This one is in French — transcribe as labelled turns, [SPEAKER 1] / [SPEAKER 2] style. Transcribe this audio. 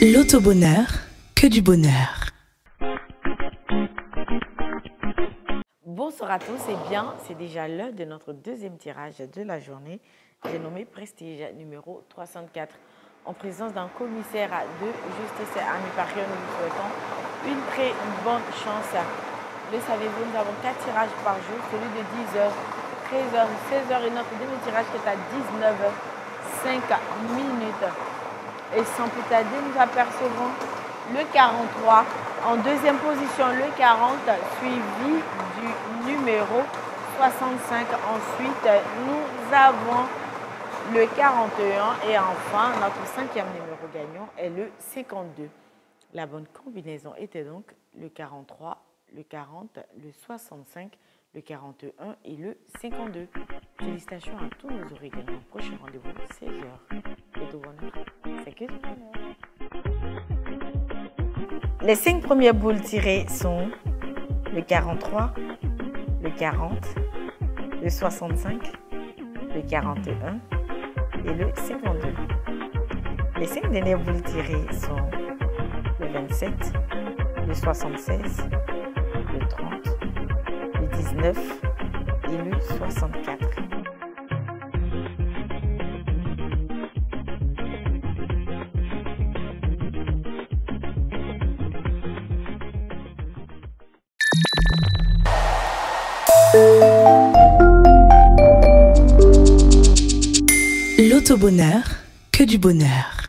[SPEAKER 1] L'autobonheur, que du bonheur.
[SPEAKER 2] Bonsoir à tous et bien, c'est déjà l'heure de notre deuxième tirage de la journée. J'ai nommé Prestige numéro 304. En présence d'un commissaire de justice Ami Parion, nous vous souhaitons une très bonne chance. Le savez-vous, nous avons quatre tirages par jour, celui de 10h, 13h, 16h et notre demi tirage qui est à 19h, 5 minutes. Et sans plus tarder, nous apercevons le 43 en deuxième position, le 40 suivi du numéro 65. Ensuite, nous avons le 41 et enfin notre cinquième numéro gagnant est le 52. La bonne combinaison était donc le 43, le 40, le 65, le 41 et le 52. Félicitations à tous nos gagnants. Prochain rendez-vous, 16h. Et tout bonheur. C'est que du bonheur. Les cinq premières boules tirées sont le 43, le 40, le 65, le 41 et le 52. Les cinq dernières boules tirées sont le 27, le 76, 9, élu 64.
[SPEAKER 1] L'autobonheur, que du bonheur.